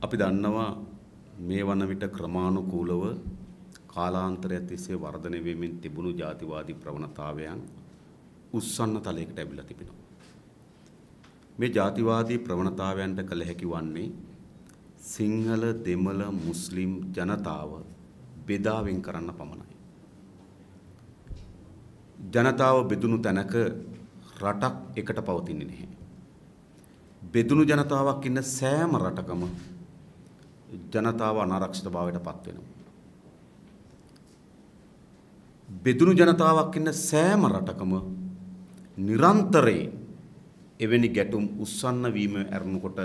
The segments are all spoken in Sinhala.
අපි දන්නවා මේ වන විට ක්‍රමානුකූලව කාලාන්තරයක් තිස්සේ වර්ධනය වෙමින් තිබුණු ජාතිවාදී ප්‍රවණතාවයන් උස්සන්න තලයකට ඇවිල්ලා තිබෙනවා. මේ ජාතිවාදී ප්‍රවණතාවයන්ට කළ හැකි වන්නේ සිංහල දෙමළ මුස්ලිම් ජනතාව බෙදාවෙන් කරන්න පමණයි. ජනතාව බෙදුණු තැනක රටක් එකට පවතින්නේ නැහැ. බෙදුණු ජනතාවක් ඉන්න සෑම රටකම ජනතාව අනාරක්ෂිත භාවයට පත් වෙනවා. බෙදුණු ජනතාවක් ඉන්න සෑම රටකම නිරන්තරයෙන් එවැනි ගැටුම් උස්සන්න වීම ඇරණුකොට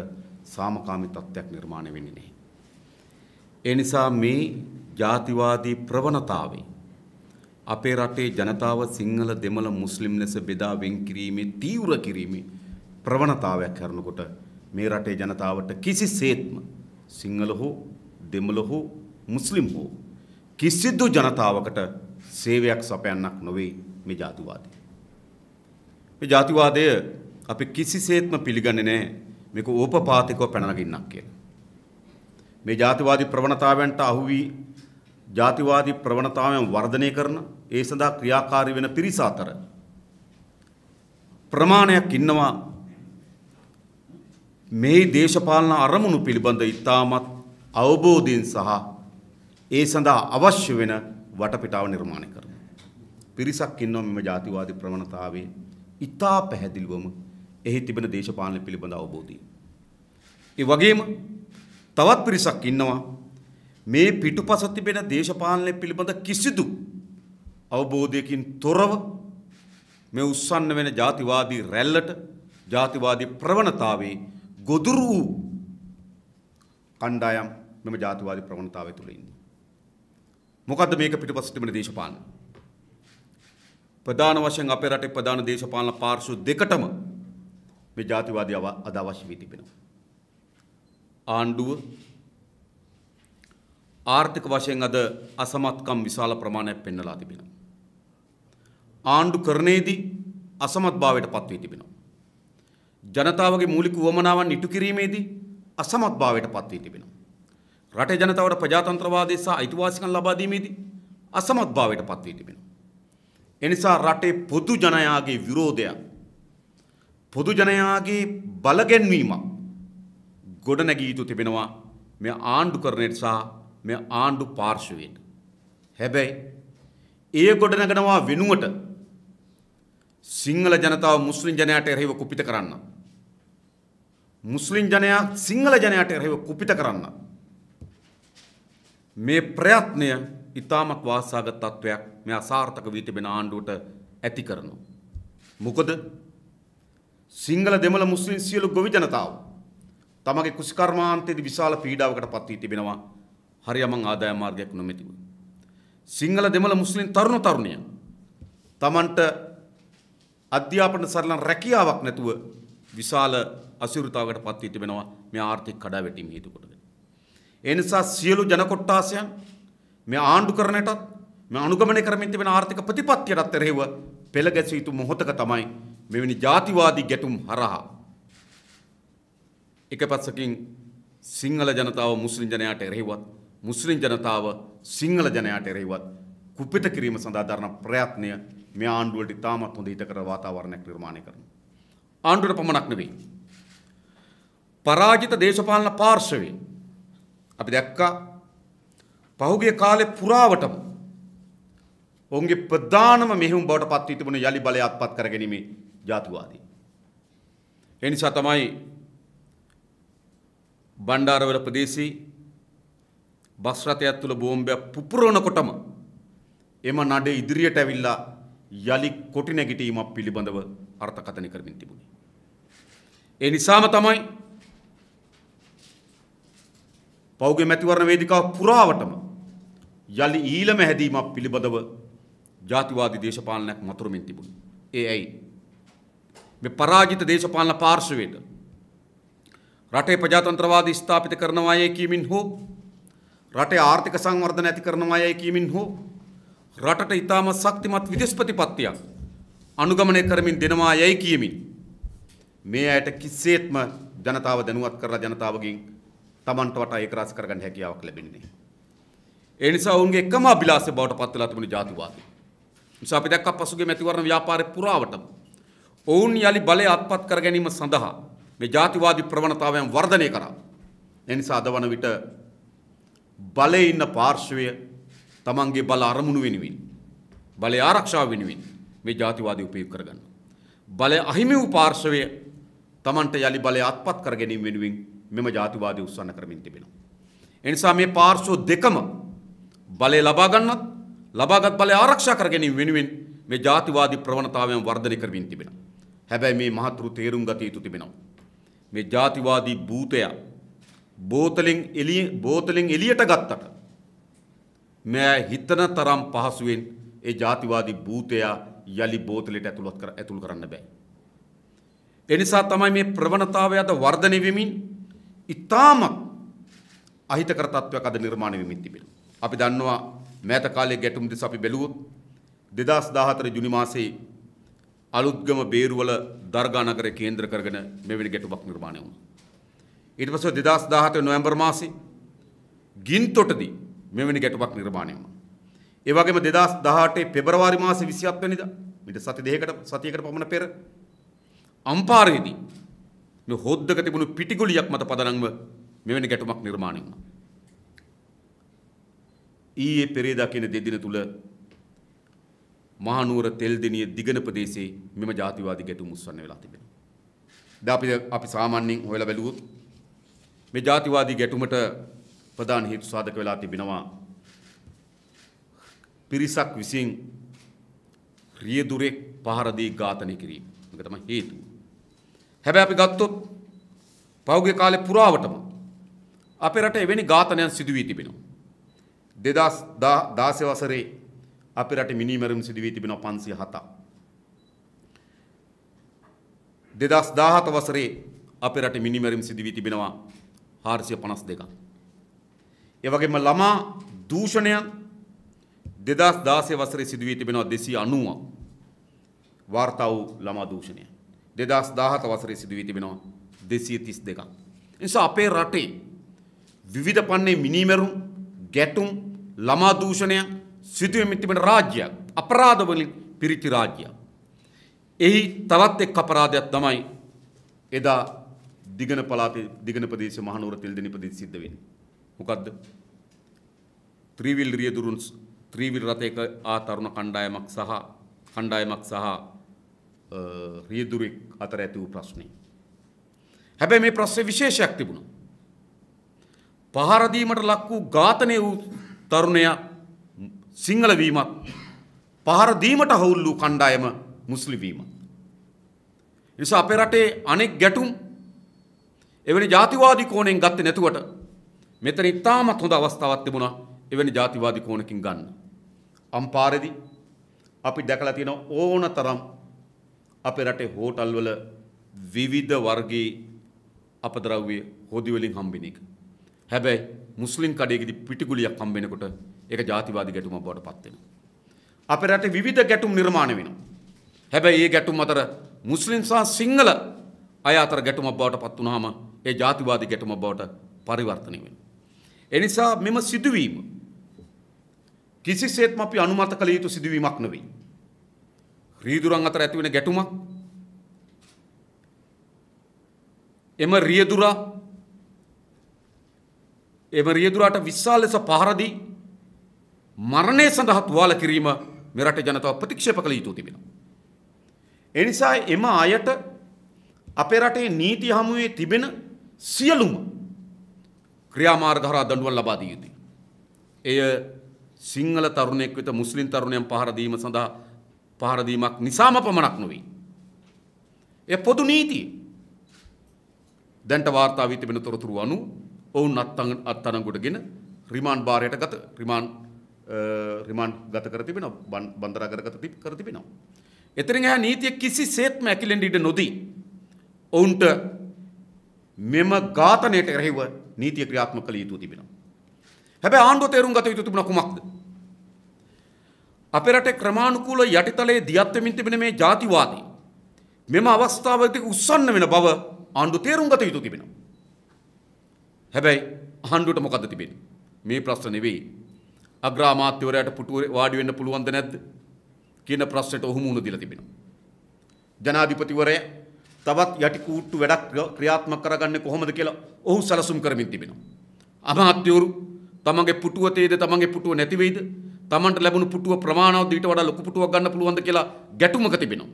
සාමකාමී තත්ත්වයක් නිර්මාණය වෙන්නේ නැහැ. ඒ නිසා මේ ජාතිවාදී ප්‍රවණතාවේ අපේ රටේ ජනතාව සිංහල දෙමළ මුස්ලිම් ලෙස බෙදා වෙන් කිරීමේ තීව්‍ර කිරීමේ ප්‍රවණතාවයක් කරනකොට මේ රටේ ජනතාවට කිසිසේත්ම සිංහල හෝ දෙමළ හෝ මුස්ලිම් හෝ කිසිදු ජනතාවකට සේවයක් සපයන්නක් නොවේ මේ ජාතිවාදය. මේ ජාතිවාදය අපි කිසිසේත්ම පිළිගන්නේ නැහැ මේක ඕපපාතිකව පැනනගින්නක් කියලා. මේ ජාතිවාදී ප්‍රවණතාවයන්ට අහු වී ජාතිවාදී ප්‍රවණතාවයන් වර්ධනය කරන ඒ සඳහා ක්‍රියාකාරී වෙන පිරිස අතර ප්‍රමාණයක් ඉන්නවා මේ දේශපාලන අරමුණු පිළිබඳ ඉතාමත් අවබෝධයෙන් සහ ඒ සඳහා අවශ්‍ය වෙන වටපිටාව නිර්මාණය කරන. පිරිසක් ඉන්නවා මෙම ජාතිවාදී ප්‍රවණතාවේ ඉතා පැහැදිලිවම එහි තිබෙන දේශපාලන පිළිබඳ අවබෝධය. ඒ වගේම තවත් පිරිසක් ඉන්නවා මේ පිටුපස තිබෙන දේශපාලනය පිළිබඳ කිසිදු අවබෝධයකින් තොරව මේ උස්සන්න වෙන ජාතිවාදී රැල්ලට ජාතිවාදී ප්‍රවණතාවේ ගොදුරු වූ කණ්ඩායම් මෙම ජාතිවාදී ප්‍රවණතාවය තුළ ඉන්නේ. මොකද්ද මේක පිටුපස තිබෙන දේශපාලන? ප්‍රධාන වශයෙන් අපේ රටේ ප්‍රධාන දේශපාලන පාර්ශ්ව දෙකටම මේ ජාතිවාදී අද අවශ්‍ය වී තිබෙනවා. ආණ්ඩුව ආර්ථික වශයෙන් අද අසමත්කම් විශාල ප්‍රමාණයක් පෙන්නලා තිබෙනවා. ආණ්ඩු කරණයේදී අසමත් භාවයට පත්වී තිබෙනවා. ජනතාවගේ මූලික වුවමනාවන් ඉටු කිරීමේදී අසමත් භාවයට පත්වී තිබෙනවා. රටේ ජනතාවට ප්‍රජාතන්ත්‍රවාදය සහ අයිතිවාසිකම් ලබා දීමේදී අසමත් භාවයට පත්වී තිබෙනවා. එනිසා රටේ පොදු ජනයාගේ විරෝධයක් පොදු ජනයාගේ බලගැන්වීමක් ගොඩනැගී යුතු තිබෙනවා මේ ආණ්ඩු කරණයට සහ මේ ආණ්ඩු පාර්ශවයට. හැබැයි ඒ ගොඩනගනවා වෙනුවට සිංහල ජනතාව මුස්ලිම් ජනයාට එරෙහිව කුපිත කරන්න. මුස්ලිම් ජනයා සිංහල ජනයාට එරෙහිව කුපිත කරන්න. මේ ප්‍රයත්නය ඉතාමත් වාසාගත තත්ත්වයක් මේ අසාර්ථක වී තිබෙන ආණ්ඩුවට ඇති කරනවා. මොකද සිංහල දෙමළ මුස්ලිම් සියලු ගොවි ජනතාව තමගේ කුසිකර්මාන්තයේදී විශාල පීඩාවකට පත් වී තිබෙනවා හරියමං ආදායම් මාර්ගයක් නොමැතිව. සිංහල දෙමළ මුස්ලිම් තරුණ තරුණියන් තමන්ට අධ්‍යාපන සරලන් රැකියාවක් නැතුව විශාල අසිරුතාවකට පත් වී තිබෙනවා මේ ආර්ථික කඩාවැටීම හේතු කොටගෙන. ඒ නිසා සියලු ජන කොට්ටාසයන් මේ ආණ්ඩු කරණයටත් මේ අනුගමනය කරමින් තිබෙන ආර්ථික ප්‍රතිපත්තියටත් එරෙහිව පෙළ ගැසිය යුතු මොහොතක තමයි මෙවැනි ජාතිවාදී ගැටුම් හරහා එක පැත්තකින් සිංහල ජනතාව මුස්ලිම් ජනයාට එරෙහිවත් මුස්ලිම් ජනතාව සිංහල ජනයාට එරෙහිවත් කුපිත කිරීම සඳහා දරන ප්‍රයත්නය මේ ආණ්ඩුවට ඉතාමත් හොඳ හිතකර වාතාවරණයක් නිර්මාණය කරනවා. ආණ්ඩුවට පමණක් නෙවෙයි. පරාජිත දේශපාලන පාර්ශවයේ අපි දැක්කා පහුගිය කාලේ පුරාවටම ඔවුන්ගේ ප්‍රධානම මෙහෙයුම් බවට පත් වී තිබුණ යලි බලය අත්පත් කර ගැනීමේ ජාතිවාදී. ඒ නිසා තමයි බණ්ඩාරවල ප්‍රදේශයේ බස් රථයක් තුල බෝම්බයක් පුපුරනකොටම එම නඩ ඉදිරියට ඇවිල්ලා යලි කොටි නැගිටීමක් පිළිබඳව අර්ථකථනය කරමින් තිබුණේ. ඒ නිසාම තමයි පෞගේ මැතිවරණ වේදිකාව පුරාවටම යළි ඊළම හැදීමක් පිළිබඳව ජාතිවාදී දේශපාලනයක් මතුරමින් තිබුණ. ඒ ඇයි. මේ පරාජිත දේශපාලන පාර්ශවයට රටේ ප්‍රජාතන්ත්‍රවාද ස්ථාපිත කරනවායය කියමින් හෝ රටේ ආර්ථික සංවර්ධන ඇති කරනවායය කියමින් හෝ රටට ඉතාම ශක්තිමත් විදෙස්පතිපත්තියක් අනුගමනය කරමින් දෙනවා යැයි කියමින් මේ අයට කිස්සේත්ම ජනතාව දැනුවත් කරලා ජනතාවගෙන් Tamanට වටා ඒක රස කරගන්න හැකියාවක් ලැබෙන්නේ. ඒ නිසා ඔවුන්ගේ එකම අභිලාෂය බවට පත් වෙලා තිබුණේ ජාතිවාදී. නිසා අපි දැක්ක පසුගිය මැතිවරණ ව්‍යාපාරේ පුරාවටම ඔවුන් යලි බලය අත්පත් කර ගැනීම සඳහා මේ ජාතිවාදී ප්‍රවණතාවයන් වර්ධනය කරා. ඒ නිසා අද වන විට බලයේ ඉන්න පාර්ශවය තමන්ගේ බල අරමුණු වෙනුවෙන් බලය ආරක්ෂාව වෙනුවෙන් මේ ජාතිවාදී උපයෝග කරගන්න. බලය අහිමි වූ පාර්ශවය තමන්ට යලි බලය අත්පත් කර ගැනීම වෙනුවෙන් මෙම ජාතිවාදී උත්සන්න කරමින් තිබෙනවා. එනිසා මේ පාර්ශ්ව දෙකම බලය ලබා ගන්නත් ලබාගත් බලය ආරක්ෂා කර ගැනීම වෙනුවෙන් මේ ජාතිවාදී ප්‍රවණතාවයන් වර්ධනය කරමින් තිබෙනවා. හැබැයි මේ මහතුරු තේරුම් ගත යුතු තිබෙනවා. මේ ජාතිවාදී භූතය බෝතලෙන් එළිය බෝතලෙන් එළියට ගත්තට මෑ හිතන තරම් පහසුවෙන් ඒ ජාතිවාදී භූතයා යලි බෝතලෙට ඇතුළත් කර ඇතුල් කරන්න බෑ. එනිසා තමයි මේ ප්‍රවණතාවය අද වර්ධනය වෙමින් ඉතාමත් අහිතකර තත්ත්වයක් අද නිර්මාණය වෙමින් තිබෙනවා. අපි දන්නවා මෑත කාලයේ ගැටුම් දෙස අපි බැලුවොත් 2014 ජුනි මාසයේ අලුත්ගම බේරුවල දර්ගා නගරය කේන්ද්‍ර කරගෙන මෙවැනි ගැටුමක් නිර්මාණය වුණා. ඊට පස්සේ 2017 නොවැම්බර් මාසයේ ගින්තොටදී මෙවැනි ගැටුමක් නිර්මාණය වුණා. ඒ වගේම 2018 පෙබරවාරි මාසේ 27 වෙනිදා මිට සති දෙකකට සතියකට පමණ පෙර අම්පාරයේදී මේ හොද්දක තිබුණු පිටිගුලියක් මත පදනම්ව මෙවැනි ගැටුමක් නිර්මාණය වුණා. ඊයේ පෙරේදා කියන දෙදින තුල මහනුවර තෙල්දෙනිය දිගන ප්‍රදේශයේ මෙම ජාතිවාදී ගැටුම් උස්සන්න වෙලා තිබෙනවා. දැන් අපි අපි සාමාන්‍යයෙන් හොයලා බැලුවොත් මේ ජාතිවාදී ගැටුමට ප්‍රධාන හේතු සාධක වෙලා තිබෙනවා පිරිසක් විසින් රියදුරෙක් පහර දී ඝාතනය කිරීම. මේක තමයි හේතුව. හැබැයි අපි ගත්තොත් පෞගේ කාලේ පුරාවටම අපේ රටේ එවැනි ඝාතනයන් සිදු වී තිබෙනවා. 2016 වසරේ අපේ රටේ මිනිමැරුම් සිදු වී තිබෙනවා 507ක්. 2017 වසරේ අපේ රටේ මිනිමැරුම් සිදු වී තිබෙනවා 452ක්. ඒ වගේම ළමා දූෂණයන් 2016 වසරේ සිදු වී තිබෙනවා 290ක්. වාර්තා වූ ළමා දූෂණය. 2017 වසරේ සිදු වී තිබෙනවා 232ක්. නිසා අපේ රටේ විවිධ පන්නේ මිනිමැරුම් ගැටුම් ළමා දූෂණය සිදුවෙමින් තිබෙන රාජ්‍යයක් අපරාධ වලින් පිරිච්ච රාජ්‍යයක්. එහි තවත් එක් අපරාධයක් තමයි එදා දිගන පළාතේ දිගන ප්‍රදේශ මහනුවර තෙල්දෙනි ප්‍රදේශ සිද්ධ වෙන්නේ. මොකද්ද? ත්‍රිවිල් රියදුරුන් ත්‍රිවිල් රථයක ආ තරුණ කණ්ඩායමක් සහ කණ්ඩායමක් සහ රියදුරෙක් අතර ඇති වූ ප්‍රශ්නේ. හැබැයි මේ ප්‍රශ්නේ විශේෂයක් තිබුණා. පහර දීමට ලක් වූ ඝාතනය වූ තරුණයා සිංහල වීමත් පහර දීමට හවුල් වූ කණ්ඩායම මුස්ලිම් වීමත්. නිසා අපේ රටේ අනෙක් ගැටුම් එවැනි ජාතිවාදී කෝණයෙන් ගත්තේ නැතුවට මෙතන ඉතාමත් හොඳ අවස්ථාවක් තිබුණා එවැනි ජාතිවාදී කෝණකින් ගන්න. අම්පාරේදී අපි දැකලා තියෙන ඕන තරම් අපේ රටේ හෝටල් වල විවිධ වර්ගයේ අපද්‍රව්‍ය හොදි වලින් හම්බෙන එක. හැබැයි මුස්ලිම් කඩේකදී පිටිගුලියක් හම්බෙනකොට ඒක ජාතිවාදී ගැටුමක් බවට පත් වෙනවා. අපේ රටේ විවිධ ගැටුම් නිර්මාණය වෙනවා. හැබැයි මේ ගැටුම් අතර මුස්ලිම් සහ සිංහල අය අතර ගැටුමක් බවට පත් වුනහම ඒ ජාතිවාදී ගැටුමක් බවට පරිවර්තනය වෙනවා. ඒ නිසා මෙම සිදුවීම කිසිසේත්ම අපි අනුමත කළ යුතු සිදුවීමක් නෙවෙයි. රීදුරන් අතර ඇතිවෙන ගැටුමක් එම රියදුරා එම රියදුරාට විශාල ලෙස පහර දී මරණය සඳහා තුවාල කිරීම මෙරට ජනතාව ප්‍රතික්ෂේප කළ යුතු තිබෙනවා. ඒ නිසා එම අයට අපේ රටේ නීති හමුවේ තිබෙන සියලුම ක්‍රියාමාර්ග හරහා දඬුවම් ලබා දිය යුතුයි. එය සිංහල තරුණයෙක් වෙත මුස්ලිම් තරුණයන් පහර දීම සඳහා පහර දීමක් නිසාම පමණක් නොවේ. එය පොදු නීතිය. දැන්ට වාර්තා වී තිබෙන තොරතුරු අනුව ඔවුන් අත්අඩංගුවටගෙන රිමාන්ඩ් භාරයට ගත රිමාන්ඩ් රිමාන්ඩ් ගත කර තිබෙනවා බන්දරාගරගත කර තිබෙනවා. එතරින් එහා නීතිය කිසිසේත්ම ඇකිලෙන්න ඉඩ නොදී ඔවුන්ට මෙම ඝාතනයට එරෙහිව නීතිය ක්‍රියාත්මක කළ යුතු තිබෙනවා. හැබැයි ආණ්ඩුව තේරුම් ගත යුතු තිබුණ කුමක්ද? අපේ රටේ ක්‍රමානුකූල යටිතලයේ දියත් වෙමින් තිබෙන මේ ජාතිවාදී මෙම අවස්ථාවකදී උස්සන්න වෙන බව ආණ්ඩුව තේරුම් ගත යුතු තිබෙනවා. හැබැයි ආණ්ඩුවට මොකද්ද තිබෙන්නේ? මේ ප්‍රශ්න නෙවෙයි. අග්‍රාමාත්‍යවරයාට පුටුවේ වාඩි වෙන්න පුළුවන්ද නැද්ද? කියන ප්‍රශ්නයට ඔහු මුහුණ දීලා තිබෙනවා. ජනාධිපතිවරයා තවත් යටි කූට්ටු වැඩක් ක්‍රියාත්මක කරගන්නේ කොහොමද කියලා ඔහු සැලසුම් කරමින් තිබෙනවා. අමාත්‍යවරු තමන්ගේ පුටුව තේද තමන්ගේ පුටුව නැති වෙයිද? තමන්ට ලැබුණු පුටුව ප්‍රමාණවත් ඊට වඩා ලොකු පුටුවක් ගන්න පුළුවන්ද කියලා ගැටුමක තිබෙනවා.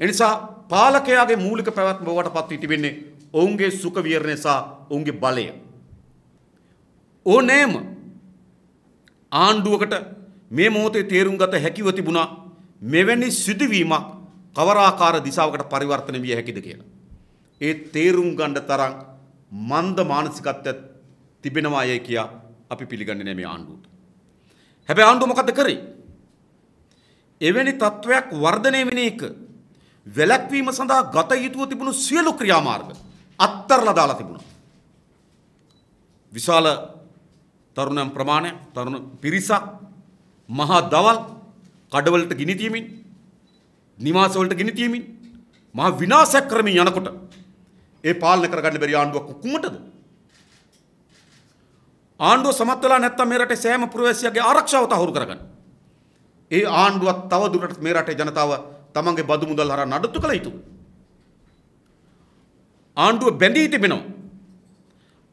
එනිසා පාලකයාගේ මූලික පැවැත්ම බවට පත් වී තිබෙන්නේ ඔවුන්ගේ සුඛ විහරණය සහ ඔවුන්ගේ බලය. ඕනෑම ආණ්ඩුවකට මේ මොහොතේ තේරුම් ගත හැකිව තිබුණා මෙවැනි සිදුවීමක් කවරාකාර දිසාවකට පරිවර්තන විය හැකිද කියලා. ඒ තේරුම් ගන්න තරම් මන්ද මානසිකත්වයක් තිබෙනවා යයි කියා අපි පිළිගන්නේ නැහැ මේ ආණ්ඩුවට. හැබැයි ආණ්ඩුව මොකද කරේ? එවැනි තත්වයක් වර්ධනය වෙන එක වැළැක්වීම සඳහා ගත යුතුව තිබුණු සියලු ක්‍රියාමාර්ග අත්තරලා දාලා තිබුණා. විශාල තරුණයන් ප්‍රමාණය තරුණ පිරිසක් මහා දවල් කඩවලට ගිනි තියමින් නිවාසවලට ගිනි තියමින් මහා විනාශයක් කරමින් යනකොට ඒ පාලනය කරගන්න බැරි ආණ්ඩුවක් කුමටද? ආණ්ඩුව සමත් වෙලා නැත්තම් මේ රටේ සෑම පුරවැසියාගේ ආරක්ෂාව තහවුරු කරගන්න. ඒ ආණ්ඩුවක් තව දුරටත් මේ රටේ ජනතාව තමන්ගේ බදු මුදල් හරහා නඩත්තු කළ යුතුයි. ආණ්ඩුව බැඳී තිබෙනවා.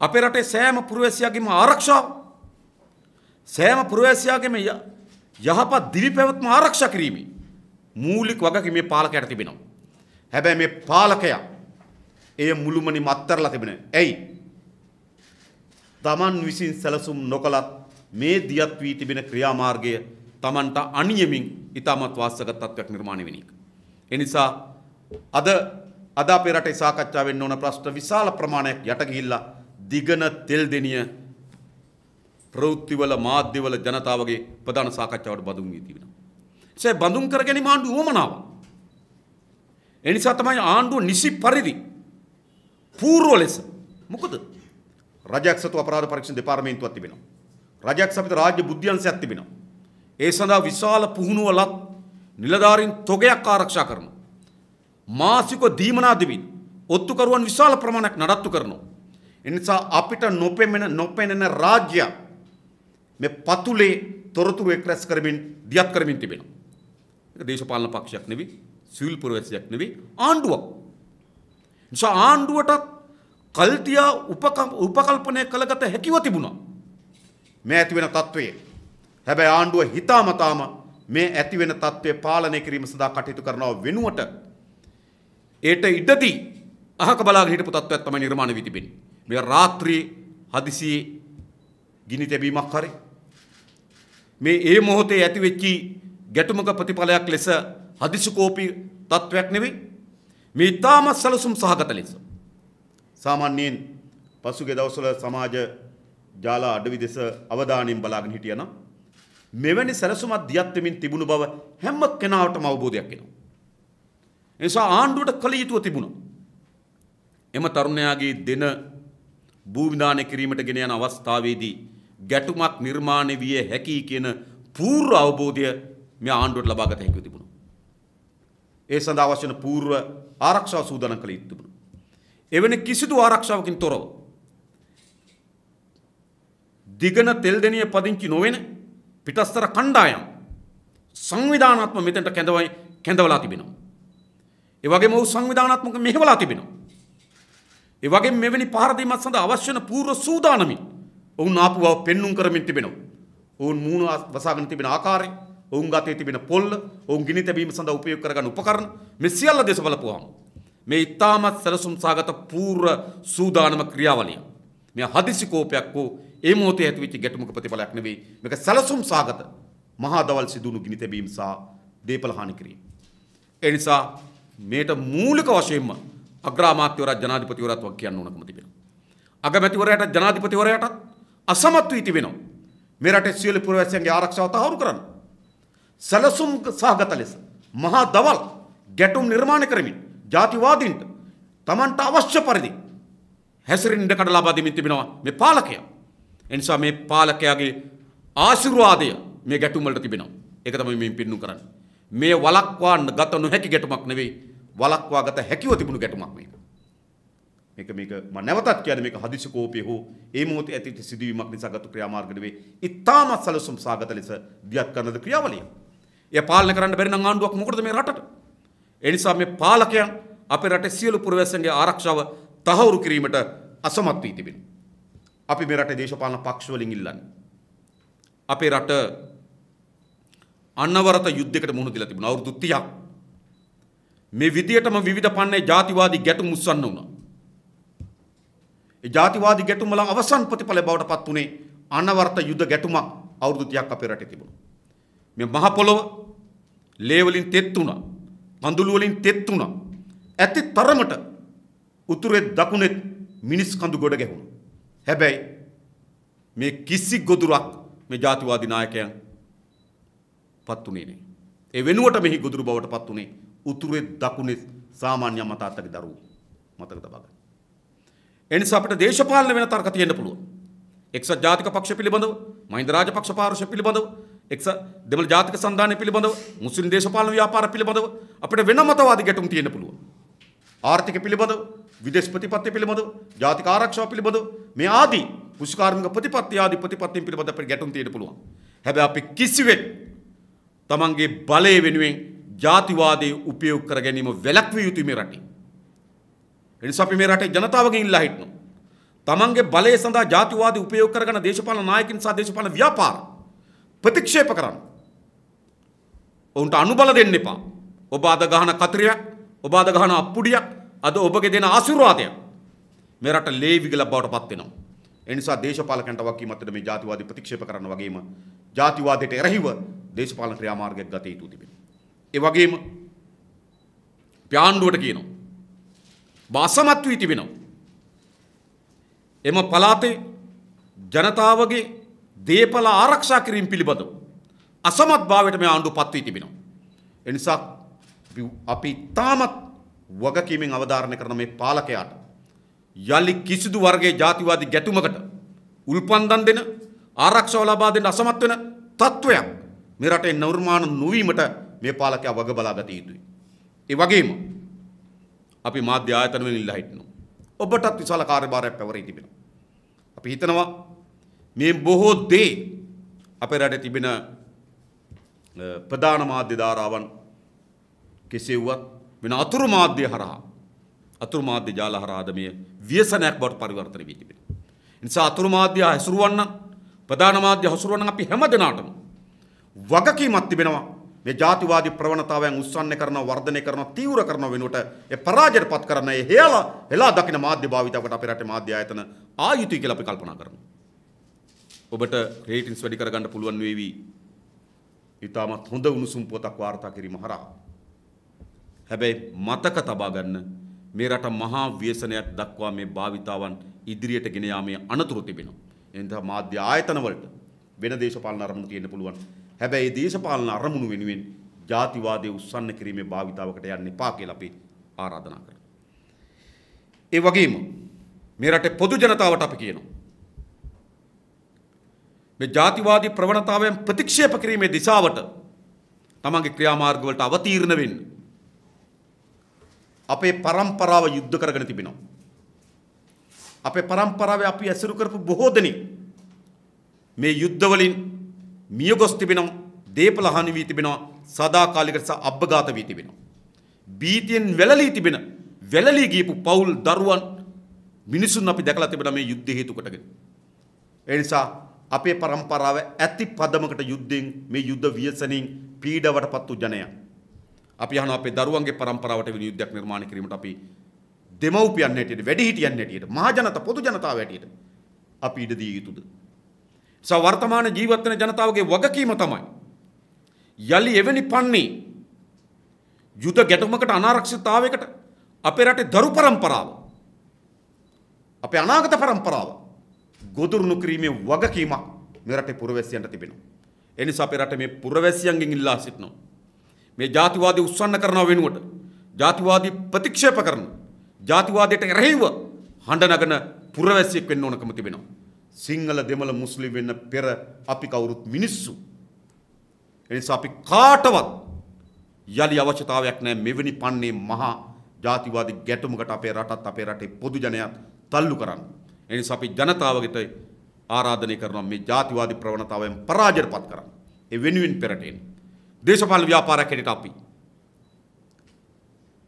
අපේ රටේ සෑම පුරවැසියාගේම ආරක්ෂාව සෑම පුරවැසියාගේම යහපත් දිවි පැවැත්ම ආරක්ෂා කිරීමේ මූලික වගකීම මේ පාලකයාට තිබෙනවා. හැබැයි මේ පාලකයා එය මුළුමනින්ම අත්හැරලා තිබෙනවා. ඇයි? Taman විසින් සැලසුම් නොකලත් මේ දියත් වී තිබෙන ක්‍රියාමාර්ගය Tamanට අනියමින් ඊටමත් වාසගත තත්ත්වයක් නිර්මාණය වෙන එක. ඒ නිසා අද අද අපේ රටේ සාකච්ඡා වෙන්න ඕන ප්‍රශ්න විශාල ප්‍රමාණයක් යට ගිහිල්ලා දිගන තෙල් දෙනිය ප්‍රවෘත්තිවල මාධ්‍යවල ජනතාවගේ ප්‍රධාන සාකච්ඡාවට බඳුන් වී තිබෙනවා. ඒ බඳුන් කර ගැනීම ආණ්ඩුව උවමනාව. ඒ නිසා තමයි ආණ්ඩුව නිසි පරිදි පූර්ව ලෙස මොකද රජයක් සතු අපරාධ පරීක්ෂණ දෙපාර්තමේන්තුවක් තිබෙනවා. රජයක් සපිත රාජ්‍ය බුද්ධ්‍යංශයක් තිබෙනවා. ඒ සඳහා විශාල පුහුණුව ලත් නිලධාරීන් තොගයක් ආරක්ෂා කරනවා. මාසික දීමනා දෙමින් ඔත්තුකරුවන් විශාල ප්‍රමාණයක් නඩත්තු කරනවා. එනිසා අපිට නොපෙමෙන නොපෙනෙන රාජ්‍යයක් මේ පතුලේ තොරතුරු එක්රැස් කරමින් දියත් කරමින් තිබෙනවා. ඒක දේශපාලන පක්ෂයක් නෙවෙයි, සිවිල් පුරවැසියක් නෙවෙයි, ආණ්ඩුවක්. නිසා ආණ්ඩුවට කල්තියා උපකල්පනය කළගත හැකිව තිබුණා. මේ ඇති වෙන තත්ත්වයේ. හැබැයි ආණ්ඩුව හිතාමතාම මේ ඇති වෙන තත්ත්වය පාලනය කිරීම සඳහා කටයුතු කරනවා වෙනුවට ඒට ඉඩදී අහක බලාගෙන හිටපු තත්ත්වයක් තමයි නිර්මාණය වී තිබෙන්නේ. මේ රාත්‍රියේ හදිසියේ ගිනි තැබීමක් හරි මේ ඒ මොහොතේ ඇතිවෙච්චි ගැටුමක ප්‍රතිඵලයක් ලෙස හදිසිකෝපි තත්ත්වයක් නෙවෙයි මේ ඉතාමත් සැලසුම් සහගත ලෙස සාමාන්‍යයෙන් පසුගිය දවස්වල සමාජ ජාල අඩවි දෙස අවධානයෙන් බලාගෙන හිටියනම් මෙවැනි සැලසුමක් දියත් වෙමින් තිබුණු බව හැම කෙනාටම අවබෝධයක් එනවා. ඒ නිසා ආණ්ඩුවට කළ යුතුව තිබුණා. එම තරුණයාගේ දෙන භූවිධානය කිරීමට ගෙන යන අවස්ථාවේදී ගැටුමක් නිර්මාණය විය හැකි කියන පූර්ව අවබෝධය මේ ආණ්ඩුවට ලබාගත හැකිව තිබුණා. ඒ සඳහා අවශ්‍ය වන පූර්ව ආරක්ෂාව සූදානම් කළ යුතු තිබුණා. එවැනි කිසිදු ආරක්ෂාවකින් තොරව දිගන තෙල්දෙනිය පදිංචි නොවෙන පිටස්තර කණ්ඩායම් සංවිධානාත්ම මෙතැන්ට කැඳවයි කැඳවලා තිබෙනවා. ඒවගේ මොහු සංවිධානාත්මක මෙහෙවලා තිබෙනවා. ඒ වගේ මෙවැනි පහරදීමත් සඳ අවශ්‍යන පූර්ව සූදානමින් ඔවුන් ආපු බව පෙන්නුම් කරමින් තිබෙනවා. ඔවුන් මූුණ වසාගෙන තිබෙන ආකාරය ඔවුන් ගතේ තිබෙන පොල්ල ඔවුන් ගිනි තැබීම සඳ උපයෝග කරගන්න උපකරණ මෙ සියල්ල දෙස බලපුවාම මේ ඊටමත් සැලසුම් සාගත පූර්ව සූදානම ක්‍රියාවලිය. මේ හදිසි කෝපයක් හෝ ඒ මොහොතේ ඇතිවෙච්ච ගැටුමක ප්‍රතිඵලයක් නෙවෙයි. මේක සැලසුම් සාගත මහා දවල් සිදුණු ගිනි තැබීම සහ දීපල හානි කිරීම. ඒ නිසා මේට මූලික වශයෙන්ම අග්‍රාමාත්‍යවරයා ජනාධිපතිවරයාත් වක් කියන්න ඕනකම තිබෙනවා. අගමැතිවරයාට ජනාධිපතිවරයාටත් අසමත් වී තිබෙනවා. මේ රටේ සියලු පුරවැසියන්ගේ ආරක්ෂාව තහවුරු කරන්න. සැලසුම් සහගත ලෙස මහා දවල් ගැටුම් නිර්මාණය කරමින් ජාතිවාදීන්ට Tamanට අවශ්‍ය පරිදි හැසිරෙන්න ඉඩකඩ ලබා දෙමින් තිබෙනවා මේ පාලකයා. එනිසා මේ පාලකයාගේ ආශිර්වාදය මේ ගැටුම් වලට තිබෙනවා. ඒක තමයි මේ පින්නු කරන්නේ. මේ වලක්වා ගත නොහැකි ගැටුමක් නෙවෙයි වලක්වා ගත හැකිව තිබුණු ගැටුමක් මේක. මේක මේක මම නැවතත් කියන්නේ මේක හදිසි කෝපය හෝ ඒ මොහොතේ ඇති සිදුවීමක් නිසා ගත ක්‍රියාමාර්ග නෙවෙයි. ඉතාමත් සැලසුම් සාගත ලෙස දියත් කරන ක්‍රියාවලිය. එය පාලනය කරන්න බැරි නම් ආණ්ඩුවක් මොකටද මේ රටට? ඒ නිසා මේ පාලකයන් අපේ රටේ සියලු පුරවැසියන්ගේ ආරක්ෂාව තහවුරු කිරීමට අසමත් වී තිබෙනවා. අපි මේ රටේ දේශපාලන පක්ෂ වලින් ඉල්ලන්නේ. අපේ රට අන්නවරත යුද්ධයකට මුහුණ දීලා තිබුණා අවුරුදු 30ක්. මේ විදියටම විවිධ පන්නේ ජාතිවාදී ගැටුම් උස්සන්න වුණා. ඒ ජාතිවාදී ගැටුම් වල අවසන් ප්‍රතිඵල බවට පත් උනේ අනවර්ත යුද ගැටුමක් අවුරුදු 30ක් අපේ රටේ තිබුණා. මේ මහ පොළොව ලේ වලින් තෙත් වුණා. කඳුළු වලින් තෙත් වුණා. ඇති තරමට උතුරේ දකුණේ මිනිස් කඳු ගොඩ ගැහුණා. හැබැයි මේ කිසි ගොදුරක් මේ ජාතිවාදී නායකයන් පත් උනේ නෑ. ඒ වෙනුවට මෙහි ගොදුරු බවට පත් උනේ උතුරේ දකුණේ සාමාන්‍ය මතාත්තගේ දරුවෝ. මතක තබා ගන්න. එනිසා අපිට දේශපාලන වෙන තර්ක තියෙන්න පුළුවන්. එක්සත් ජාතික පක්ෂ පිළිබඳව, මහින්ද රාජපක්ෂ පාර්ශ්ව පිළිබඳව, එක්සත් දෙමළ ජාතික සන්ධානය පිළිබඳව, මුස්ලිම් දේශපාලන ව්‍යාපාර පිළිබඳව අපිට වෙන මතවාදී ගැටුම් තියෙන්න පුළුවන්. ආර්ථික පිළිබඳව, විදේශ ප්‍රතිපත්ති පිළිබඳව, ජාතික ආරක්ෂාව පිළිබඳව මේ ආදී පුස්කාර්මික ප්‍රතිපත්ති ආදී ප්‍රතිපත්තීන් පිළිබඳව අපිට ගැටුම් තියෙන්න පුළුවන්. හැබැයි අපි කිසිවෙක් තමන්ගේ බලය වෙනුවෙන් ජාතිවාදයේ උපයෝග කර ගැනීම වැළැක්විය යුතුයි මේ රටේ. එනිසා අපි මේ රටේ ජනතාවගෙන් ඉල්ලා හිටනවා. තමන්ගේ බලය සඳහා ජාතිවාදී උපයෝග කරගෙන දේශපාලන නායකින් සහ දේශපාලන ව්‍යාපාර ප්‍රතික්ෂේප කරන්න. ඔවුන්ට අනුබල දෙන්න එපා. ඔබ අද ගහන කතරියක්, ඔබ අද ගහන අප්පුඩියක්, අද ඔබගේ දෙන ආශිර්වාදයක් මේ රට ලේවිගල බවට පත් වෙනවා. ඒ නිසා දේශපාලකයන්ට වකීමත් මේ ජාතිවාදී ප්‍රතික්ෂේප කරන්න වගේම ජාතිවාදයට එරෙහිව දේශපාලන ක්‍රියාමාර්ගයක් ගත යුතු තිබෙනවා. ඒ වගේම ප්‍යාණ්ඩුවට කියනවා බාසමත් වී තිබෙනවා. එම පලාතේ ජනතාවගේ දේපල ආරක්ෂා කිරීම පිළිබඳව අසමත් භාවයට මේ ආණ්ඩු පත් වී තිබෙනවා. එනිසා අපි තාමත් වගකීමෙන් අවධාරණය කරන මේ පාලකයාට යලි කිසිදු වර්ගයේ ජාතිවාදී ගැටුමකට උල්පන්දන් දෙන ආරක්ෂාව ලබා දෙන්න අසමත් වෙන තත්ත්වයක් මේ රටේ නිර්මාණ නොවීමට මේ පාලකයා වග බලා ගත යුතුයි. ඒ වගේම අපි මාධ්‍ය ආයතන වලින් ඉල්ලා හිටිනවා. ඔබටත් විශාල කාර්යභාරයක් පැවරී තිබෙනවා. අපි හිතනවා මේ බොහෝ දේ අපේ රටේ තිබෙන ප්‍රධාන මාධ්‍ය ධාරාවන් කෙසේ වුවත් වෙන අතුරු මාධ්‍ය හරහා අතුරු මාධ්‍ය ජාල හරහාද මේ ව්‍යසනයක් බවට පරිවර්තන වී තිබෙනවා. නිසා අතුරු මාධ්‍ය හැසුරුවන්න ප්‍රධාන මාධ්‍ය හසුරුවන්න අපි හැම දෙනාටම වගකීමක් තිබෙනවා මේ ජාතිවාදී ප්‍රවණතාවයන් උස්සන්න කරන වර්ධනය කරන තීව්‍ර කරන වෙනුවට ඒ පරාජයට පත් කරන ඒ හේලා හෙලා දකින මාධ්‍ය භාවිතවකට අපේ රටේ මාධ්‍ය ආයතන ආයුතුයි කියලා අපි කල්පනා කරනවා. ඔබට රේටින්ස් වැඩි කරගන්න පුළුවන් වේවි. ඊටමත් හොඳ උණුසුම් පොතක් වාර්තා කිරීම හරහා. හැබැයි මතක තබා ගන්න මේ රට මහා ව්‍යසනයක් දක්වා මේ භාවිතාවන් ඉදිරියට ගෙන යාමේ අනතුරු තිබෙනවා. එනිසා මාධ්‍ය ආයතන වලට වෙන දේශපාලන අරමුණු තියෙන්න පුළුවන්. හැබැයි දේශපාලන අරමුණු වෙනුවෙන් ජාතිවාදය උස්සන්න කිරීමේ භාවිතාවකට යන්න එපා කියලා අපි ආරාධනා කරනවා. ඒ වගේම මේ රටේ පොදු ජනතාවට අපි කියනවා. මේ ජාතිවාදී ප්‍රවණතාවයන් ප්‍රතික්ෂේප කිරීමේ දිශාවට තමන්ගේ ක්‍රියාමාර්ගවලට අවතීර්ණ වෙන්න. අපේ પરම්පරාව යුද්ධ කරගෙන තිබෙනවා. අපේ પરම්පරාවේ අපි ඇසුරු කරපු බොහෝ දෙනෙක් මේ යුද්ධ වලින් මියගොස් තිබෙනවා, දේපල හානි වී තිබෙනවා, සදාකාලික අබ්බගත වී තිබෙනවා. බීතියෙන් වැළලී තිබෙන වැළලී ගියපු පවුල් දරුවන් මිනිසුන් අපි දැකලා තිබෙන මේ යුද්ධ හේතු කොටගෙන. ඒ නිසා අපේ પરම්පරාව ඇති පදමකට යුද්ධයෙන් මේ යුද්ධ ව්‍යසනින් පීඩාවටපත් වූ ජනයා. අපි අහනවා අපේ දරුවන්ගේ પરම්පරාවට වෙන යුද්ධයක් නිර්මාණය කිරීමට අපි දෙමව්පියන් හැටියට වැඩිහිටියන් හැටියට මහජනත පොදු ජනතාව හැටියට අපි ඉඩ දිය යුතුද? සව වර්තමාන ජීවත් වෙන ජනතාවගේ වගකීම තමයි යලි එවැනි පන්නේ යුද ගැටුමකට අනාරක්ෂිතතාවයකට අපේ රටේ දරු પરම්පරාව අපේ අනාගත પરම්පරාව ගොදුරු නොකිරීමේ වගකීමක් මේ රටේ පුරවැසියන්ට තිබෙනවා. ඒ නිසා අපේ රටේ මේ පුරවැසියන්ගෙන් ඉල්ලා සිටිනවා. මේ ජාතිවාදී උස්සන්න කරනව වෙනුවට ජාතිවාදී ප්‍රතික්ෂේප කරන ජාතිවාදයට එරෙහිව හඬ නගන පුරවැසියෙක් වෙන්න ඕනකම තිබෙනවා. සිංහල දෙමළ මුස්ලිම් වෙන්න පෙර අපි කවුරුත් මිනිස්සු. එනිසා අපි කාටවත් යලි අවශ්‍යතාවයක් නැහැ මෙවැනි පන්නේ මහා ජාතිවාදී ගැටුමකට අපේ රටත් අපේ රටේ පොදු ජනයාත් තල්ලු කරන්න. ඒ නිසා අපි ජනතාවකට ආරාධනය කරනවා මේ ජාතිවාදී ප්‍රවණතාවයෙන් පරාජයට පත් කරන්න. ඒ වෙනුවෙන් පෙරට එන්න. දේශපාලන ව්‍යාපාරයක් හැටියට අපි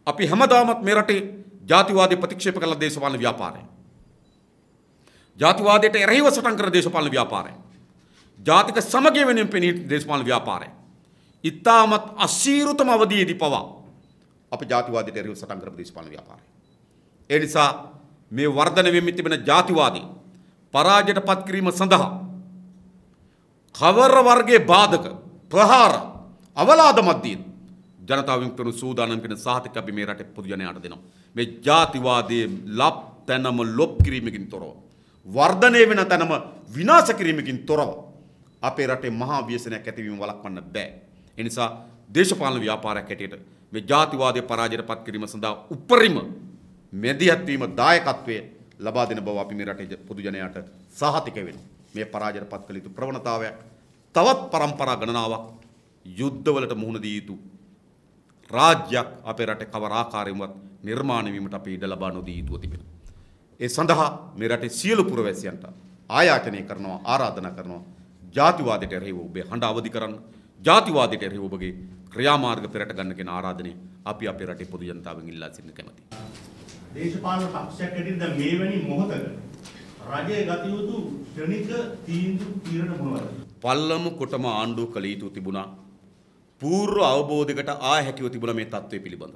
අපි හැමදාමත් මේ රටේ ජාතිවාදී ප්‍රතික්ෂේප කළ දේශපාලන ව්‍යාපාරය. ජාතිවාදයට එරෙහිව සටන් කරන දේශපාලන ව්‍යාපාරය. ජාතික සමගිය වෙනුවෙන් පෙනී දේශපාලන ව්‍යාපාරය. ඉතාමත් අසීරුතම අවධියේදී පවා අපි ජාතිවාදයට එරෙහිව සටන් කරපු දේශපාලන ව්‍යාපාරය. ඒ නිසා මේ වර්ධනය වෙමින් තිබෙන ජාතිවාදී පරාජයට පත් කිරීම සඳහා කවර වර්ගයේ බාධක ප්‍රහාර අවලාද මැදින් ජනතාවෙන් කරන සූදානම් වෙන සාහිත්‍ය අපි මේ රටේ පොදු ජනයාට දෙනවා. මේ ජාතිවාදයේ ලප් තැනම ලොප් කිරීමකින් තොරව වර්ධනය වෙන තැනම විනාශ කිරීමකින් තොරව අපේ රටේ මහා ව්‍යසනයක් ඇතිවීම වළක්වන්න බෑ. ඒ නිසා දේශපාලන ව්‍යාපාරයක් හැටියට මේ ජාතිවාදයේ පරාජයට පත් කිරීම සඳහා උපරිම මෙදිහත් වීම දායකත්වයේ ලබා දෙන බව අපි මේ රටේ පොදු ජනයාට සහතික වෙනවා. මේ පරාජයට පත් කළ යුතු ප්‍රවණතාවයක් තවත් પરම්පරා ගණනාවක් යුද්ධවලට මුහුණ දී යුතු රාජ්‍යයක් අපේ රටේ කවර ආකාරයෙන්වත් නිර්මාණය වීමට අපි ඉඩ ලබා නොදී යුතුව තිබෙනවා. ඒ සඳහා මේ රටේ සියලු පුරවැසියන්ට ආයාචනය කරනවා ආරාධනා කරනවා ජාතිවාදයට එරෙහිව ඔබේ හඬ අවදි කරන්න ජාතිවාදයට එරෙහිව ඔබගේ ක්‍රියාමාර්ග පෙරට ගන්න කියන ආරාධනය අපි අපේ රටේ පොදු ජනතාවෙන් ඉල්ලා සිටින කැමැතියි. දේශපාලන පක්ෂයක් හැටියට දැන් මේවැනි මොහොතක රජය ගත යුතු ක්ෂණික තීන්දුව තීරණ මොනවද? පල්ලමු කොටම ආණ්ඩුව කළ යුතු තිබුණා පූර්ව අවබෝධයකට ආ හැකිව තිබුණ මේ තත්ත්වය පිළිබඳ.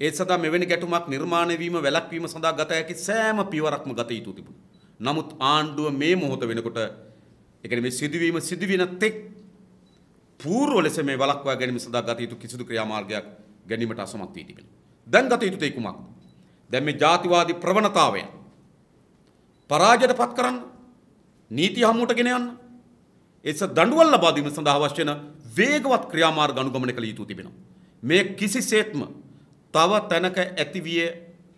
ඒ සඳහා මෙවැනි ගැටුමක් නිර්මාණය වීම වැළැක්වීම සඳහා ගත හැකි සෑම පියවරක්ම ගත යුතු තිබුණා. නමුත් ආණ්ඩුව මේ මොහොත වෙනකොට ඒ කියන්නේ මේ සිදුවීම සිදුවෙන තෙක් පූර්ව ලෙස මේ වළක්වා ගැනීම සඳහා ගත යුතු කිසිදු ක්‍රියාමාර්ගයක් ගැනීමට අසමත් වී තිබෙනවා. දැන් ගත යුතු තේ කුමක්ද? දැන් මේ ජාතිවාදී ප්‍රවණතාවය පරාජයට පත් කරන්න නීති හමුවට ගෙන යන්න එස දඬුවම් ලබා දීම සඳහා අවශ්‍ය වෙන වේගවත් ක්‍රියාමාර්ග අනුගමනය කළ යුතු තිබෙනවා. මේ කිසිසේත්ම තව තැනක ඇතිවිය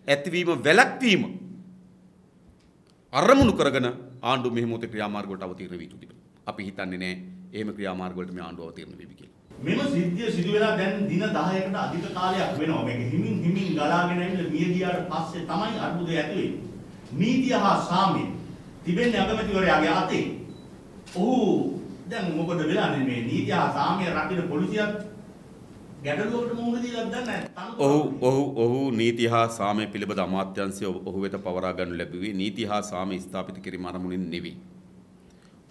ඇතිවීම වැළැක්වීම අරමුණු කරගෙන ආණ්ඩුව මෙහි මොහොතේ ක්‍රියාමාර්ග වලට අවතීර්ණ වී තිබෙනවා. අපි හිතන්නේ නෑ එහෙම ක්‍රියාමාර්ග වලට මේ ආණ්ඩුව අවතීර්ණ වෙවි කියලා. මෙම සිද්ධිය සිදු වෙලා දැන් දින 10කට අධික කාලයක් වෙනවා. මේක හිමින් හිමින් ගලාගෙන ඇවිල්ලා මිය ගියාට පස්සේ තමයි අර්බුදය ඇති වෙන්නේ. නීතිය හා සාමය තිබෙන්නේ අගමැතිවරයාගේ අතේ. ඔහු දැන් මොකද වෙලානේ මේ නීතිය හා සාමය රකින්න පොලිසියත් ගැටලුවකට මුහුණ දීලා දැන් නැහැ. ඔහු ඔහු ඔහු නීති හා සාමය පිළිබඳ අමාත්‍යංශය ඔහු වෙත පවරා ගන්නු ලැබුවේ නීති හා සාමය ස්ථාපිත කිරීම අරමුණින් නෙවෙයි.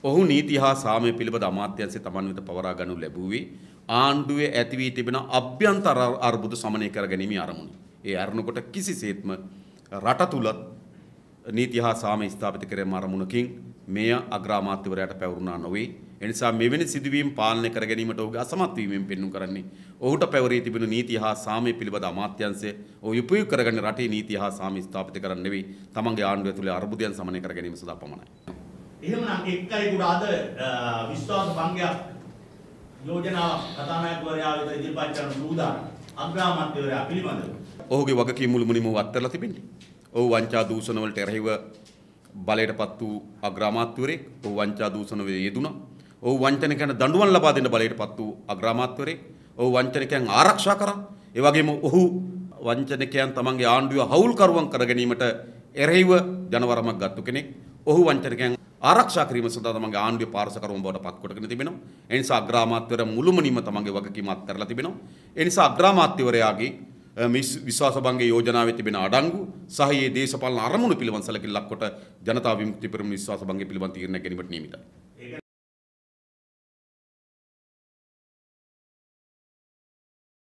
ඔහු නීති හා සාමය පිළිබඳ අමාත්‍යංශය තමන් වෙත පවරා ගන්නු ලැබුවේ ආණ්ඩුවේ ඇති වී තිබෙන අභ්‍යන්තර අර්බුද සමනය කර ගැනීමේ අරමුණ. ඒ අරමුණකට කිසිසේත්ම රට තුලත් නීති හා සාමය ස්ථාපිත කිරීම අරමුණකින් මෙය අග්‍රාමාත්‍යවරයාට පැවරුණා නොවේ. එනිසා මෙවැනි සිදුවීම් පාලනය කර ගැනීමට ඔහුගේ අසමත් වීමෙන් පෙන්වු කරන්නේ ඔහුට පැවරී තිබෙන නීති හා සාමය පිළිබඳ අමාත්‍යංශය ඔහු උපයෝග කරගන්නේ රටේ නීති හා සාමය ස්ථාපිත කරන්න නෙවෙයි තමන්ගේ ආණ්ඩුව තුළ අර්බුදයන් සමනය කර ගැනීම සඳහා පමණයි. එහෙමනම් එක්කයි කුඩාද විශ්වාස භංගයක් යෝජනාවක් කතානායකවරයා වෙත ඉදිරිපත් කරන සූදානම් අග්‍රාමාත්‍යවරයා පිළිබඳව ඔහුගේ වගකීම් මුළුමනින්ම වත්තරලා තිබෙන්නේ. ඔහු වංචා දූෂණ වලට එරෙහිව බලයටපත් වූ අග්‍රාමාත්‍යවරයෙක් ඔහු වංචා දූෂණ වේ යෙදුණා. ඔහු වංචනිකයන් දඬුවම් ලබා දෙන්න බලයටපත් වූ අග්‍රාමාත්‍යවරයෙක් ඔහු වංචනිකයන් ආරක්ෂා කරා. ඒ වගේම ඔහු වංචනිකයන් තමන්ගේ ආණ්ඩුව හවුල්කරුවන් කර ගැනීමට එරෙහිව ජනවරමක් ගත්තු කෙනෙක්. ඔහු වංචනිකයන් ආරක්ෂා කිරීම සඳහා තමන්ගේ ආණ්ඩුවේ පාර්ශවකරුවන් බවට පත් කොටගෙන තිබෙනවා. ඒ නිසා අග්‍රාමාත්‍යවරයා මුළුමනින්ම තමන්ගේ වගකීම අත්හැරලා තිබෙනවා. ඒ නිසා අග්‍රාමාත්‍යවරයාගේ විශ්වාසභංගේ යෝජනාවේ තිබෙන අඩංගු සහ මේ දේශපාලන අරමුණු පිළිබඳ සැලකිල්ලක් කොට ජනතා විමුක්ති පෙරමුණ විශ්වාසභංගේ පිළිබඳ තීරණ ගැනීමට නියමිතයි.